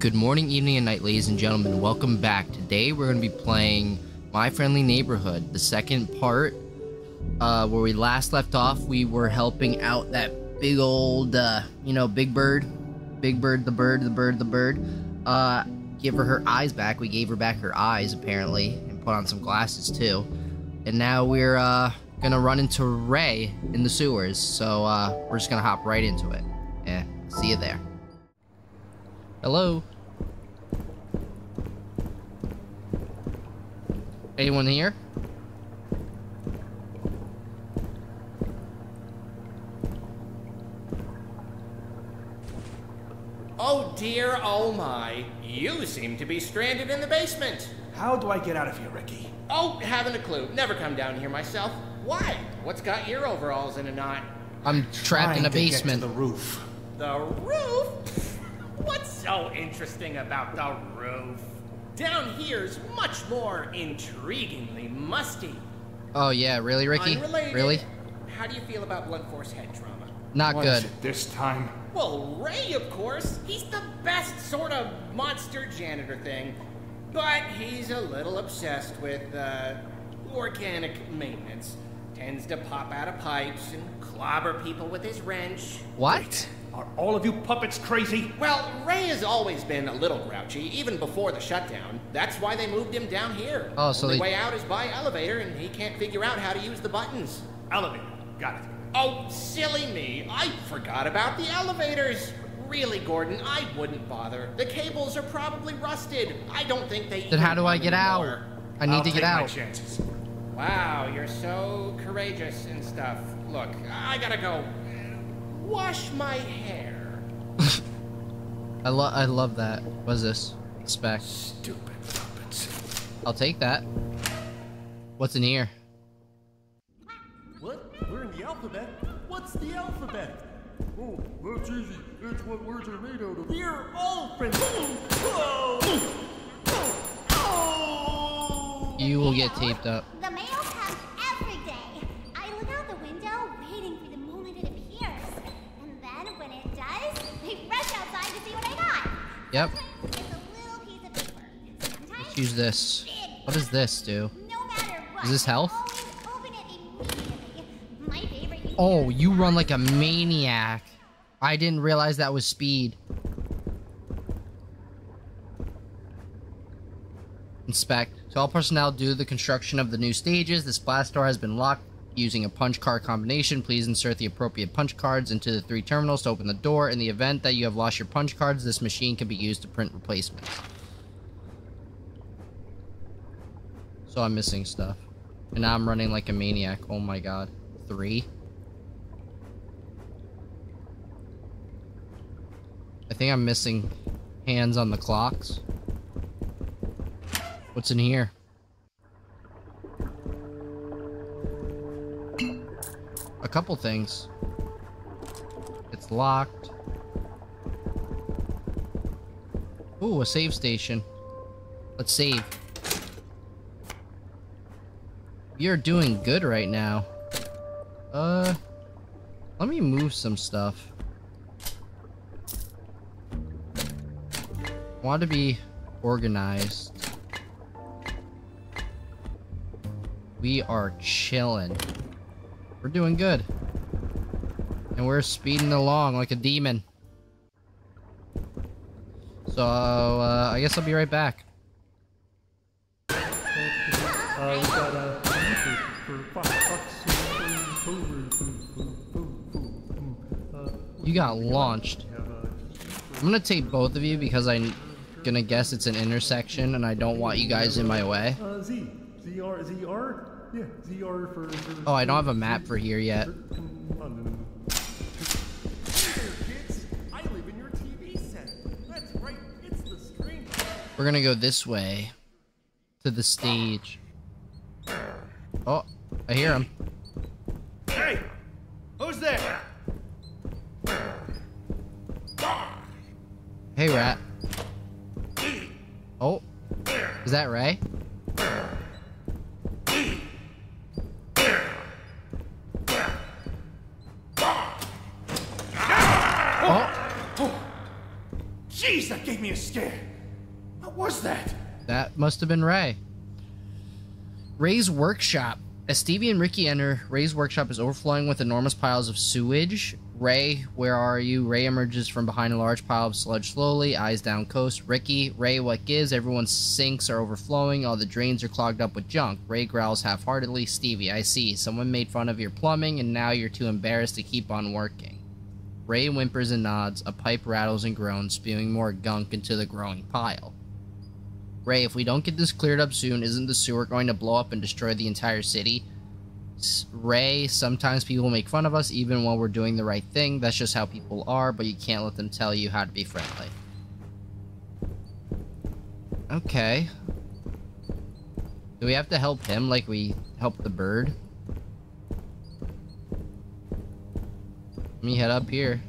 Good morning, evening, and night, ladies and gentlemen. Welcome back. Today we're going to be playing My Friendly Neighborhood, the second part. Uh, where we last left off, we were helping out that big old, uh, you know, Big Bird. Big Bird, the bird, the bird, the bird. Uh, give her her eyes back. We gave her back her eyes, apparently, and put on some glasses, too. And now we're, uh, gonna run into Ray in the sewers. So, uh, we're just gonna hop right into it. Yeah, see you there. Hello? Anyone here? Oh dear, oh my. You seem to be stranded in the basement. How do I get out of here, Ricky? Oh, haven't a clue. Never come down here myself. Why? What's got your overalls in a knot? I'm trapped in a Trying to get to basement. the roof. The roof? Pfft, What's so interesting about the roof? Down here's much more intriguingly musty. Oh yeah, really, Ricky? Unrelated. Really? How do you feel about blunt force head trauma? Not What good. is it this time? Well, Ray, of course. He's the best sort of monster janitor thing. But he's a little obsessed with, uh, organic maintenance. Tends to pop out of pipes and clobber people with his wrench. What? Are all of you puppets crazy? Well, Ray has always been a little grouchy, even before the shutdown. That's why they moved him down here. Oh, so the they- way out is by elevator, and he can't figure out how to use the buttons. Elevator. Got it. Oh, silly me. I forgot about the elevators. Really, Gordon, I wouldn't bother. The cables are probably rusted. I don't think they. Then how do I get out? I need I'll to take get my out. chances. Wow, you're so courageous and stuff. Look, I gotta go wash my hair. I love I love that. What is this? Spec. Stupid puppets. I'll take that. What's in here? What? We're in the alphabet? What's the alphabet? Oh, that's easy. It's what words are made out of. We're all friends. Whoa! Oh! You will get taped up. Sometimes Let's use this. What does this do? No matter what. Is this health? Always open it immediately. My favorite thing Oh, you run like a maniac. I didn't realize that was speed. Inspect. To all personnel due to the construction of the new stages, this blast door has been locked using a punch card combination. Please insert the appropriate punch cards into the three terminals to open the door. In the event that you have lost your punch cards, this machine can be used to print replacements. So I'm missing stuff. And now I'm running like a maniac. Oh my god. Three. I think I'm missing hands on the clocks. What's in here? A couple things. It's locked. Ooh, a save station. Let's save. You're doing good right now. Uh, let me move some stuff. Want to be organized. We are chilling. We're doing good. And we're speeding along like a demon. So, uh, I guess I'll be right back. You got launched. I'm gonna take both of you because I'm gonna guess it's an intersection and I don't want you guys in my way. uh? Yeah, ZR for. for Oh, I don't have a map for here yet. Come on. Hey there, kids. I live in your TV set. That's right. It's the screen. We're gonna go this way to the stage. Oh, I hear him. Hey! Who's there? Hey, rat. Oh, is that Ray? Was that? That must have been Ray. Ray's workshop. As Stevie and Ricky enter, Ray's workshop is overflowing with enormous piles of sewage. Ray, where are you? Ray emerges from behind a large pile of sludge slowly, eyes down coast. Ricky, Ray, what gives? Everyone's sinks are overflowing, all the drains are clogged up with junk. Ray growls half heartedly. Stevie, I see. Someone made fun of your plumbing, and now you're too embarrassed to keep on working. Ray whimpers and nods. A pipe rattles and groans, spewing more gunk into the growing pile. Ray, if we don't get this cleared up soon, isn't the sewer going to blow up and destroy the entire city? Ray, sometimes people make fun of us even when we're doing the right thing. That's just how people are, but you can't let them tell you how to be friendly. Okay. Do we have to help him like we helped the bird? Let me head up here.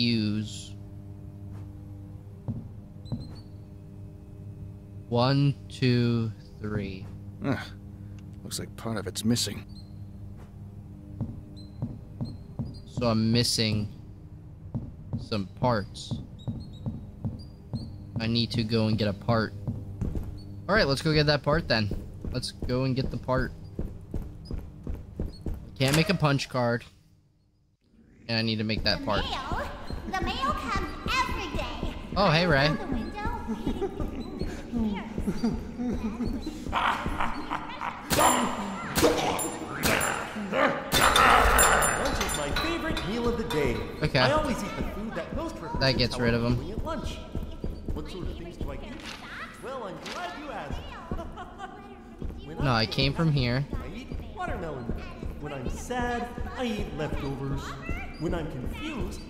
Fuse. One, two, three. Ugh, looks like part of it's missing. So I'm missing some parts. I need to go and get a part. Alright, let's go get that part then. Let's go and get the part. Can't make a punch card. And I need to make that part. Oh, hey, Ray. Out the window, waiting for the moment it appears. Lunch is my favorite meal of the day. Okay. I always eat the food that most That gets rid of At lunch. What sort of things do I eat? Well, I'm glad you asked. No, I came from here. I eat watermelon. When I'm sad, I eat leftovers. When I'm confused,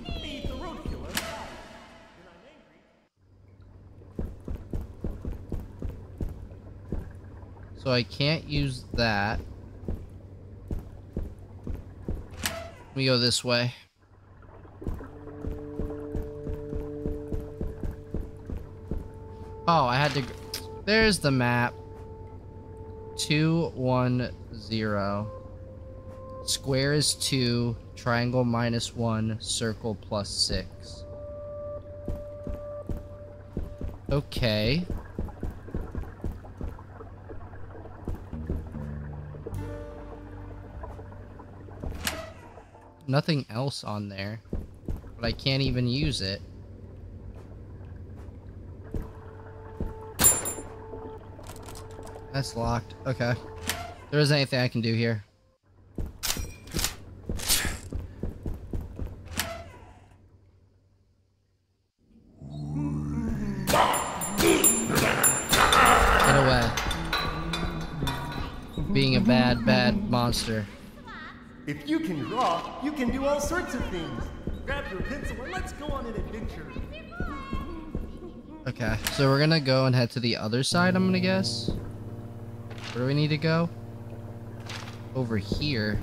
So I can't use that. We go this way. Oh, I had to. There's the map. Two one zero. Square is two. Triangle minus one. Circle plus six. Okay. Nothing else on there. But I can't even use it. That's locked. Okay. There isn't anything I can do here. Get away. Being a bad, bad monster. If you can draw, you can do all sorts of things. Grab your pencil and let's go on an adventure. Okay, so we're gonna go and head to the other side, I'm gonna guess. Where do we need to go? Over here.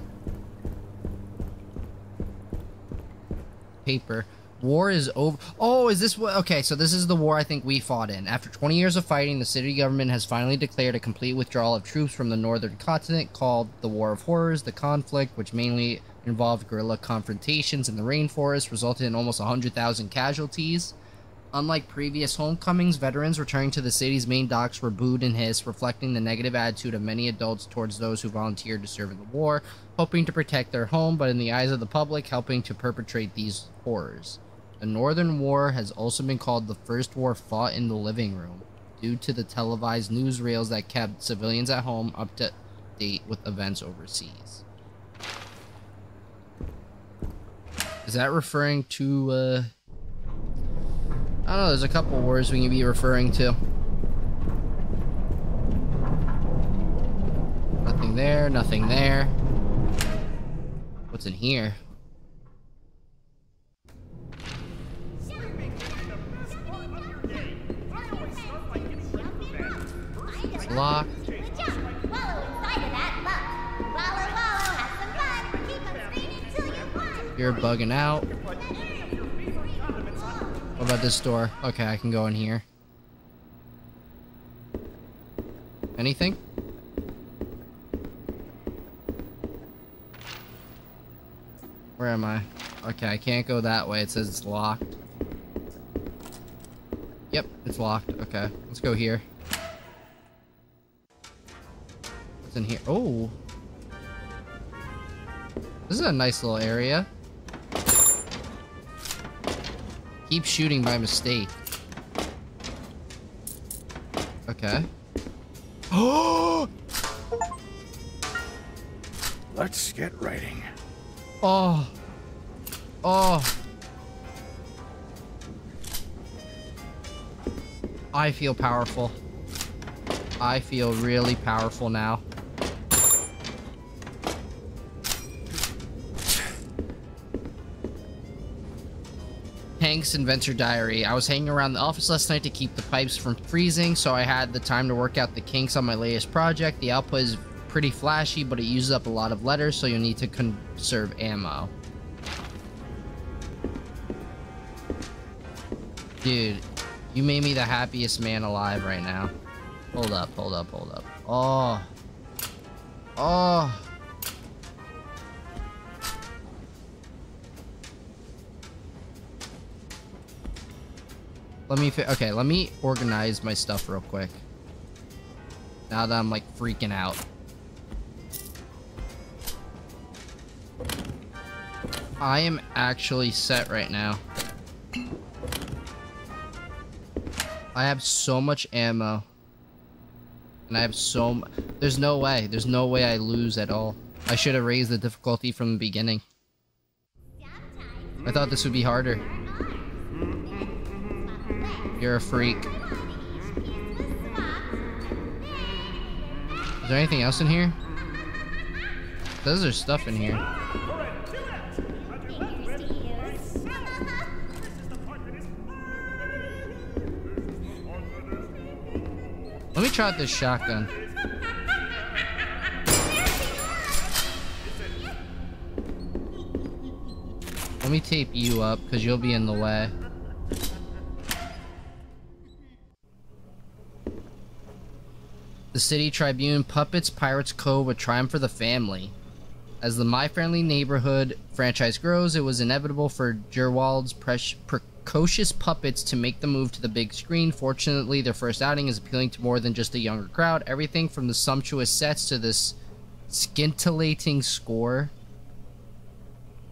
Paper. War is over. Oh, is this what? Okay, so this is the war I think we fought in. After 20 years of fighting, the city government has finally declared a complete withdrawal of troops from the northern continent called the War of Horrors. The conflict, which mainly involved guerrilla confrontations in the rainforest, resulted in almost 100,000 casualties. Unlike previous homecomings, veterans returning to the city's main docks were booed and hissed, reflecting the negative attitude of many adults towards those who volunteered to serve in the war, hoping to protect their home, but in the eyes of the public, helping to perpetrate these horrors. The Northern War has also been called the first war fought in the living room, due to the televised newsreels that kept civilians at home up to date with events overseas. Is that referring to, uh, I don't know, there's a couple wars we can be referring to. Nothing there, nothing there. What's in here? Locked. You're bugging out. What about this door? Okay, I can go in here. Anything? Where am I? Okay, I can't go that way. It says it's locked. Yep, it's locked. Okay, let's go here. In here? Oh. This is a nice little area. Keep shooting by mistake. Okay. Oh! Let's get writing. Oh. Oh. I feel powerful. I feel really powerful now. Hank's Inventor Diary. I was hanging around the office last night to keep the pipes from freezing, so I had the time to work out the kinks on my latest project. The output is pretty flashy, but it uses up a lot of letters, so you'll need to conserve ammo. Dude, you made me the happiest man alive right now. Hold up, hold up, hold up. Oh. Oh. Let me, okay, let me organize my stuff real quick. Now that I'm like freaking out. I am actually set right now. I have so much ammo. And I have so There's no way. There's no way I lose at all. I should have raised the difficulty from the beginning. I thought this would be harder. You're a freak. Is there anything else in here? There's there's stuff in here. Let me try out this shotgun. Let me tape you up, because you'll be in the way. The City Tribune Puppets Pirates Cove, a triumph for the family. As the My Friendly Neighborhood franchise grows, it was inevitable for Gerwald's precocious puppets to make the move to the big screen. Fortunately, their first outing is appealing to more than just a younger crowd. Everything from the sumptuous sets to this scintillating score.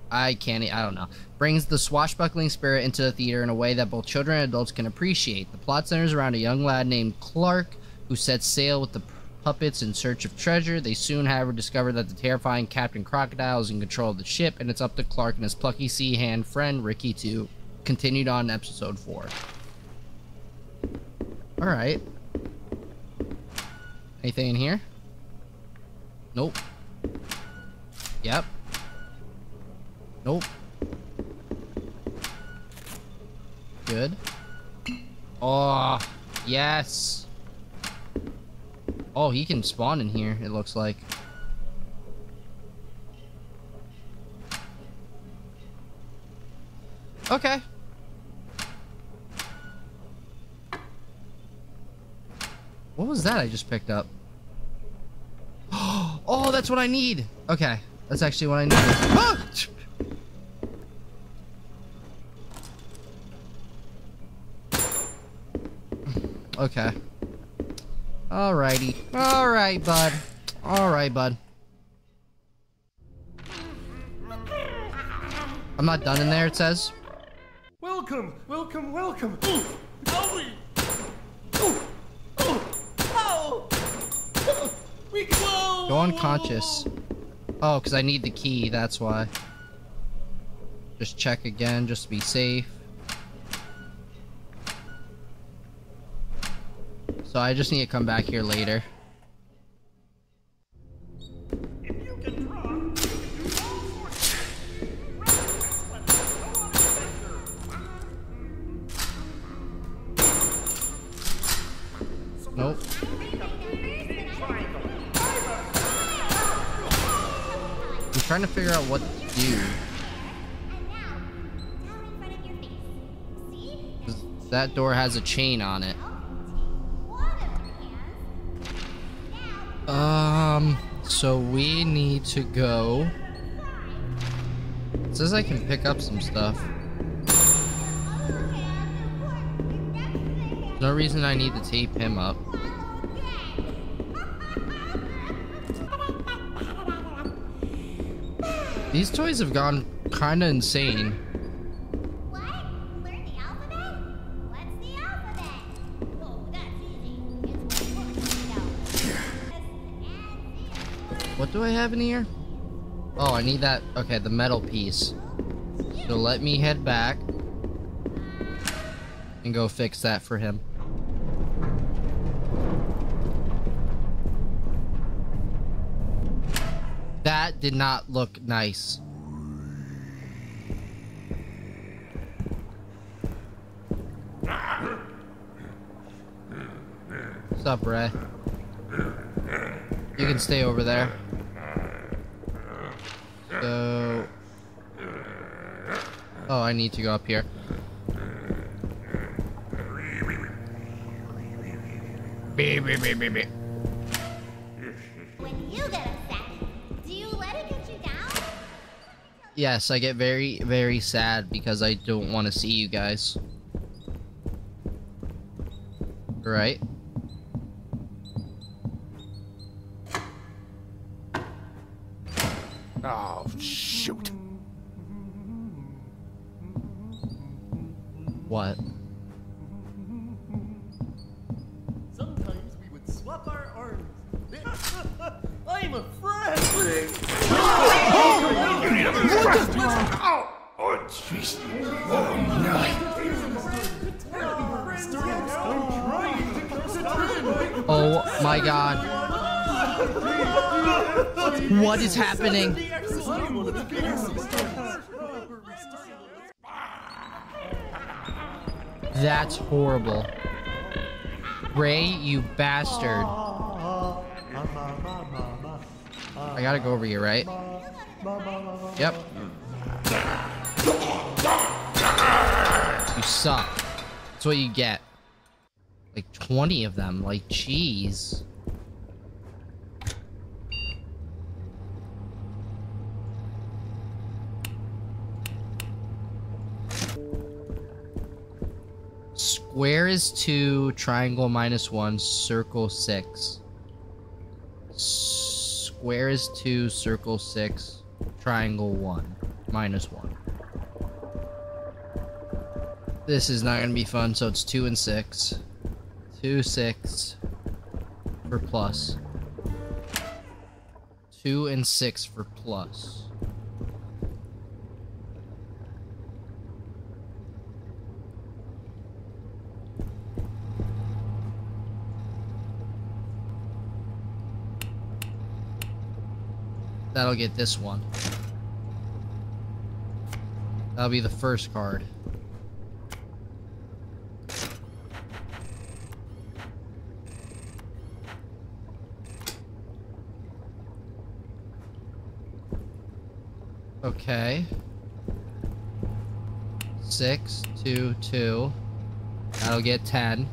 I can't, I don't know. Brings the swashbuckling spirit into the theater in a way that both children and adults can appreciate. The plot centers around a young lad named Clark who sets sail with the puppets in search of treasure. They soon, however, discover that the terrifying Captain Crocodile is in control of the ship, and it's up to Clark and his plucky sea hand friend Ricky to continued on episode 4. Alright. Anything in here? Nope. Yep. Nope. Good. Oh, yes. Oh, he can spawn in here, it looks like. Okay. What was that I just picked up? Oh, that's what I need! Okay, that's actually what I need. Ah! Okay. Alrighty. Alright, bud. Alright, bud. I'm not done in there, it says. Welcome, welcome, welcome. Oh, Go unconscious. Oh, because I need the key, that's why. Just check again, just to be safe. So I just need to come back here later. Nope. I'm trying to figure out what to do. That door has a chain on it. So we need to go It says I can pick up some stuff. No reason I need to tape him up. These toys have gone kinda insane. Do I have in here? Oh, I need that. Okay, the metal piece. So let me head back and go fix that for him. That did not look nice. What's up, Ray? You can stay over there. So... Oh, I need to go up here. Beep, beep, beep, beep, beep. When you get upset, do you let it get you down? Yes, I get very, very sad because I don't want to see you guys. Right? Oh, shoot. What? Sometimes we would swap our arms. I'm a friend! Oh, jeez. Oh, Oh my god. What is happening? That's horrible. Ray, you bastard. I gotta go over here, right? Yep. You suck. That's what you get. Like 20 of them. Like, jeez. Square is 2, triangle minus 1, circle 6. Square is 2, circle 6, triangle 1, minus 1. This is not going to be fun, so it's 2 and 6. 2, 6 for plus. 2 and 6 for plus. Get this one. That'll be the first card. Okay. Six, two, two. That'll get ten.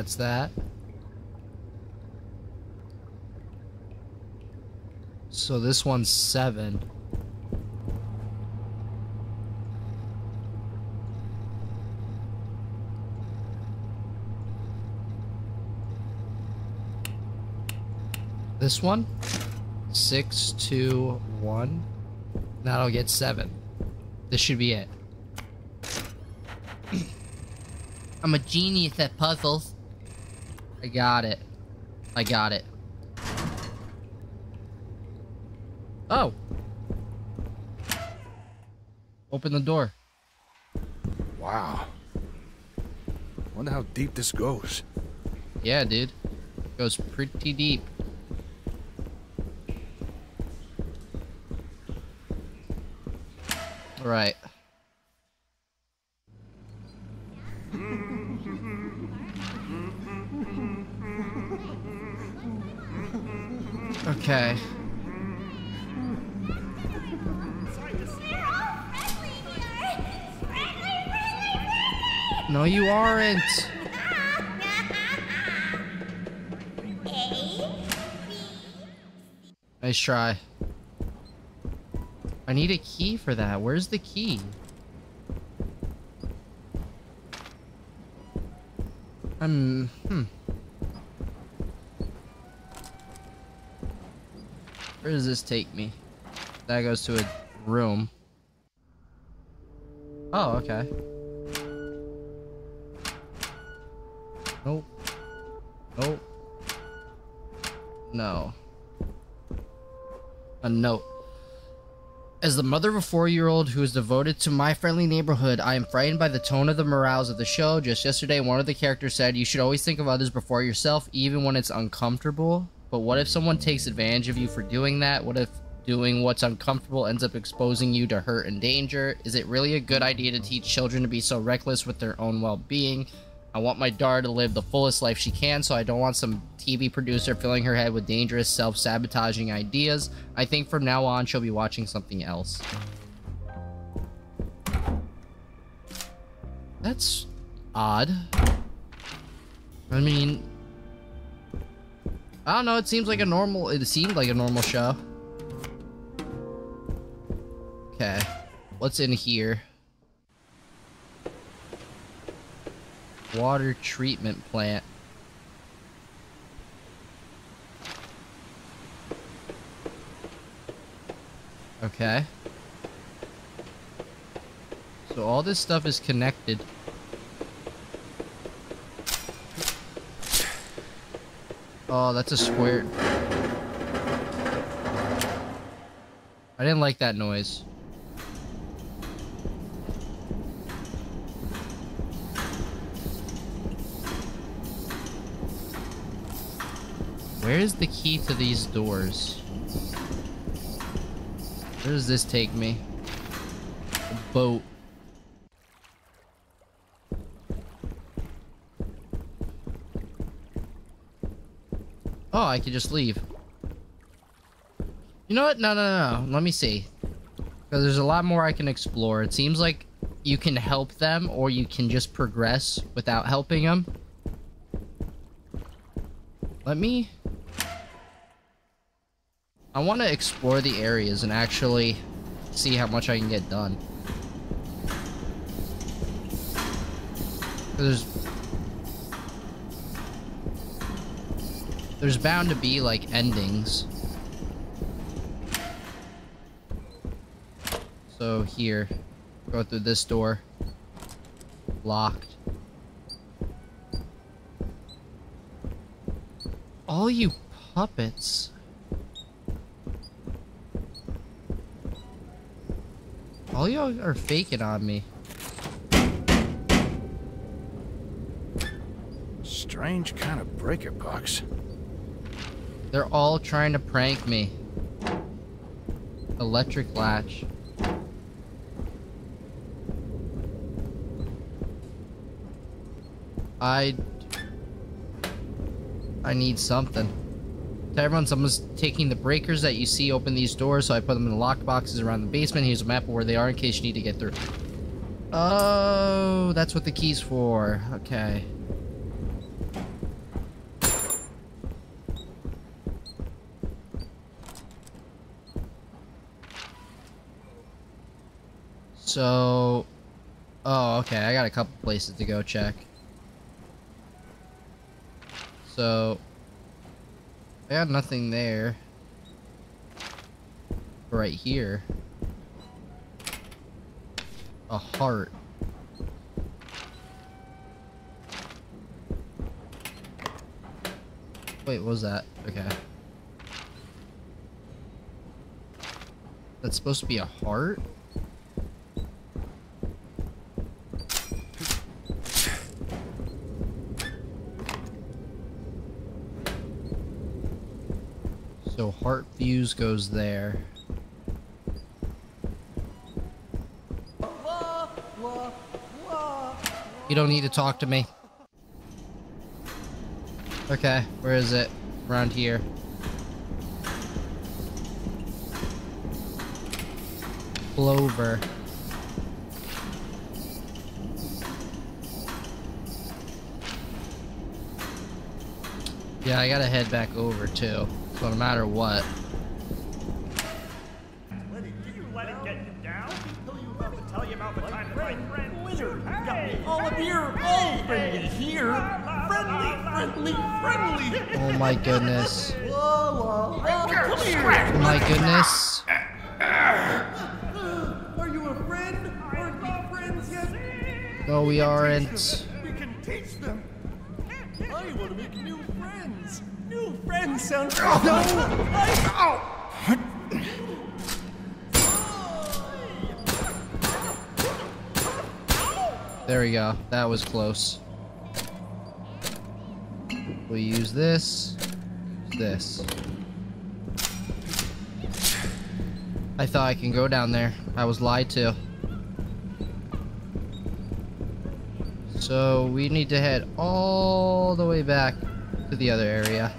That's that. So this one's seven. This one? Six, two, one. That'll get seven. This should be it. I'm a genius at puzzles. I got it. I got it. Oh. Open the door. Wow. Wonder how deep this goes. Yeah, dude. Goes pretty deep. Right. Okay. No, you aren't. Nice try. I need a key for that. Where's the key? I'm... Hmm. Where does this take me? That goes to a room. Oh, okay. Nope. Nope. No. A note. As the mother of a four-year-old who is devoted to my friendly neighborhood, I am frightened by the tone of the morals of the show. Just yesterday, one of the characters said, you should always think of others before yourself, even when it's uncomfortable. But what if someone takes advantage of you for doing that? What if doing what's uncomfortable ends up exposing you to hurt and danger? Is it really a good idea to teach children to be so reckless with their own well-being? I want my daughter to live the fullest life she can, so I don't want some TV producer filling her head with dangerous, self-sabotaging ideas. I think from now on, she'll be watching something else. That's odd. I mean, I don't know. It seems like a normal. It seemed like a normal show. Okay, what's in here? Water treatment plant. Okay. So all this stuff is connected. Oh, that's a square. I didn't like that noise. Where is the key to these doors? Where does this take me? A boat. Oh, I could just leave. You know what? No, no, no. Let me see. Because there's a lot more I can explore. It seems like you can help them or you can just progress without helping them. Let me... I want to explore the areas and actually see how much I can get done. There's... There's bound to be, like, endings. So, here. Go through this door. Locked. All you puppets. All y'all are faking on me. Strange kind of breaker box. They're all trying to prank me. Electric latch. I... I need something. To everyone, someone's taking the breakers that you see open these doors, so I put them in the lock boxes around the basement. Here's a map of where they are in case you need to get through. Oh, that's what the key's for. Okay. So... Oh, okay, I got a couple places to go check. So... I got nothing there. Right here. A heart. Wait, what was that? Okay. That's supposed to be a heart? fuse goes there. You don't need to talk to me. Okay, where is it? Around here. Clover. Yeah, I gotta head back over too, So no matter what. Friendly. Oh my goodness. Oh my goodness. Are you a friend? Aren't we friends yet? No, we aren't. We can teach them. I want to make new friends. New friends sound so. I, There we go. That was close. We use this. This. I thought I can go down there. I was lied to. So we need to head all the way back to the other area.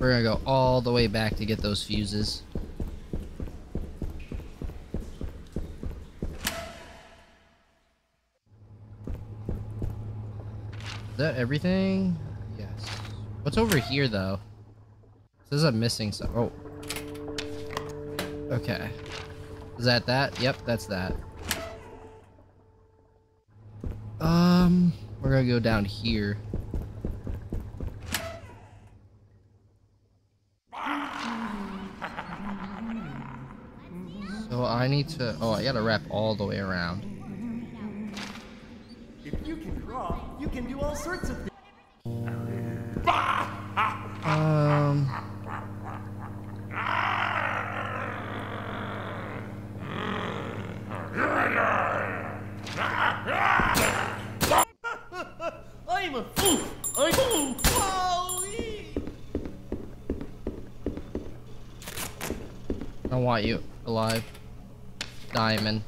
We're gonna go all the way back to get those fuses. Is that everything? Yes. What's over here though? It says I'm missing some. Oh. Okay. Is that that? Yep, that's that. Um, we're gonna go down here. So I need to. Oh, I gotta wrap all the way around. You can do all sorts of things. Um. I'm a fool. I'm a fool. I want you alive. Diamond.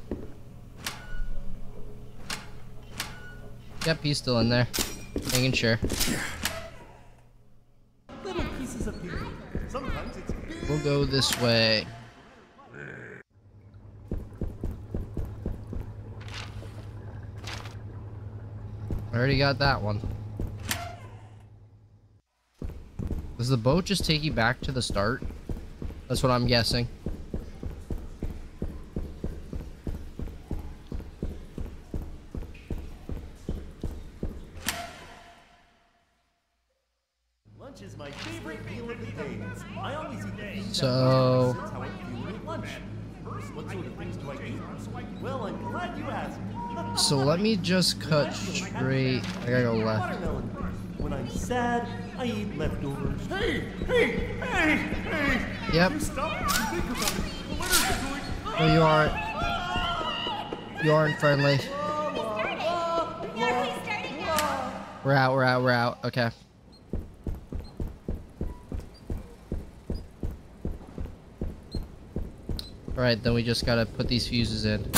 Yep, he's still in there. Making sure. Little pieces of paper. Sometimes it's big. We'll go this way. I already got that one. Does the boat just take you back to the start? That's what I'm guessing. Just cut straight. I gotta go left. When I'm sad, I eat leftovers. Hey, hey, hey, hey! Yep. You stop and think about it. The winter's going. Oh, you aren't. Ah! You aren't friendly. Started. Yeah, we started now. We're out, we're out, we're out. Okay. Alright, then we just gotta put these fuses in.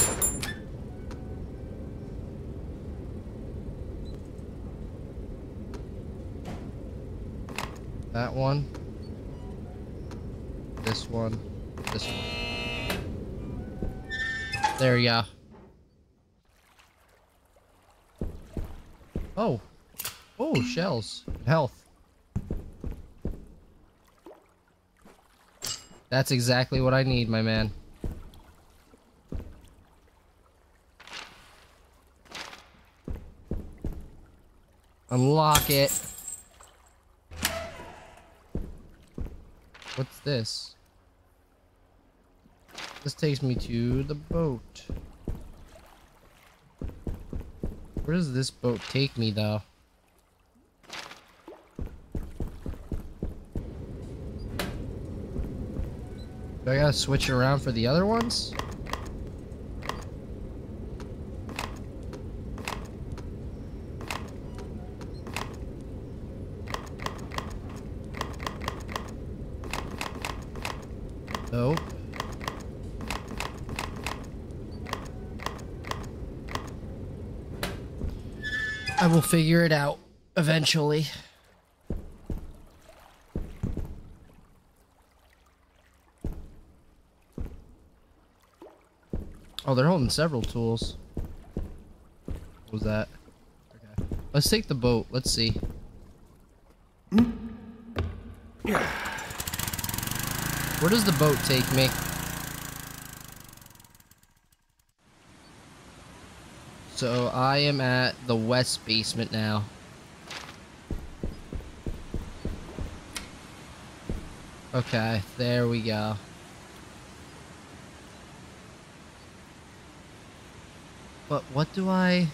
That one. This one. This one. There we go. Oh. Oh, shells. Health. That's exactly what I need, my man. Unlock it. What's this? This takes me to the boat. Where does this boat take me, though? Do I gotta switch it around for the other ones? Nope. I will figure it out eventually. Oh, they're holding several tools. What was that? Okay. Let's take the boat. Let's see. Where does the boat take me? So I am at the west basement now. Okay, there we go. But what do I...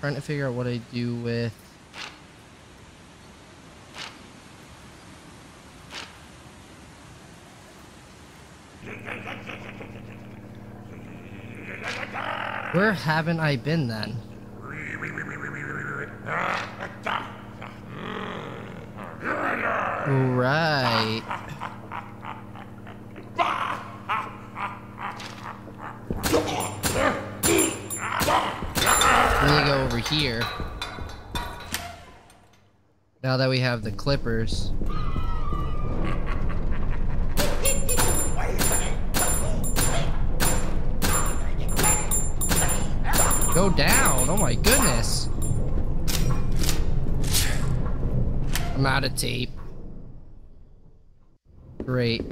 Trying to figure out what I do with... Where haven't I been then? Right. Let me go over here. Now that we have the clippers. Down. Oh my goodness. I'm out of tape. Great.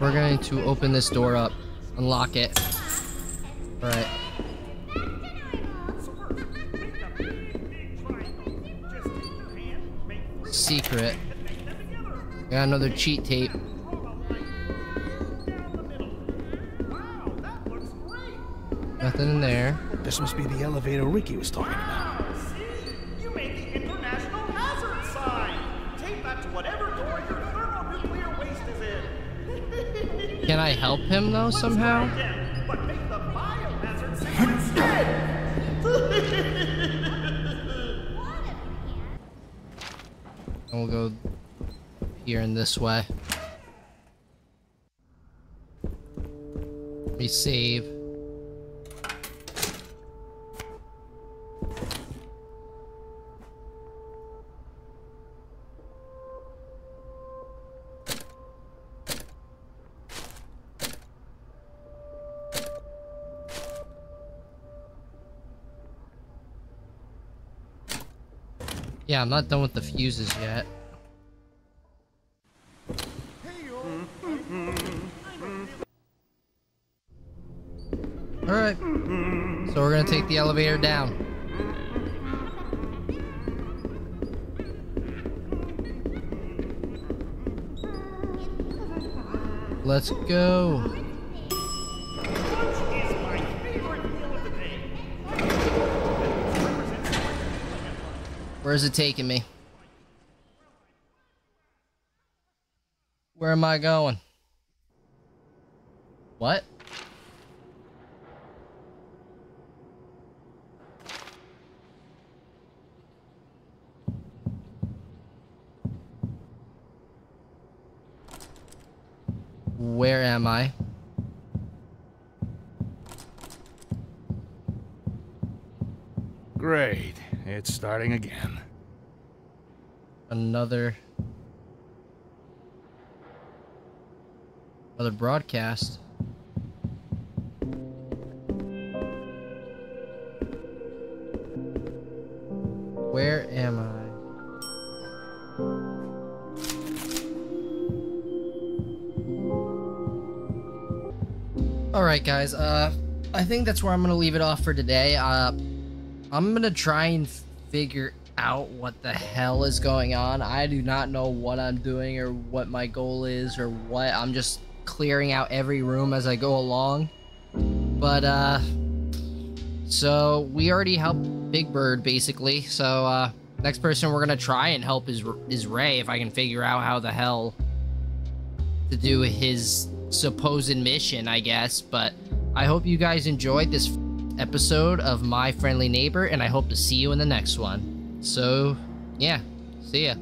We're going to open this door up. Unlock it. Alright. Secret. Got another cheat tape. Nothing in there. This must be the elevator Ricky was talking about. Wow, see? You made the international hazard sign. Tape that to whatever door your thermonuclear waste is in. Can I help him though somehow? Again, but make the biohazard signal instead. And we'll go here in this way. Let me save. Yeah, I'm not done with the fuses yet. Alright. So we're gonna take the elevator down. Let's go. Lunch is my favorite meal of the day. Where's it taking me? Where am I going? What? Where am I? Great. It's starting again. Another another broadcast. Where am I? All right, guys. Uh, I think that's where I'm gonna leave it off for today. Uh, I'm gonna try and figure out what the hell is going on. I do not know what I'm doing or what my goal is or what. I'm just clearing out every room as I go along. But uh so we already helped Big Bird basically. So uh next person we're to try and help is is Ray if I can figure out how the hell to do his supposed mission, I guess, but I hope you guys enjoyed this episode of My Friendly Neighbor, and I hope to see you in the next one. So, yeah, see ya.